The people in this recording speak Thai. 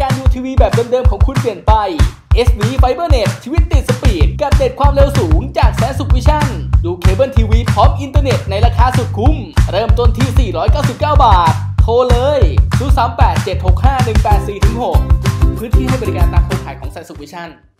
การดูทีวีแบบเดิมๆของคุณเปลี่ยนไป SV FiberNet ชีวิตติดสปีด กับเน็ตความเร็วสูงจากแสนสุขวิชั่น ดูเคเบิลทีวีพร้อมอินเทอร์เน็ตในราคาสุดคุ้ม เริ่มต้นที่ 499 บาท โทรเลย 038 765 184 6 พื้นที่ให้บริการตามโครงข่ายของแสนสุขวิชั่น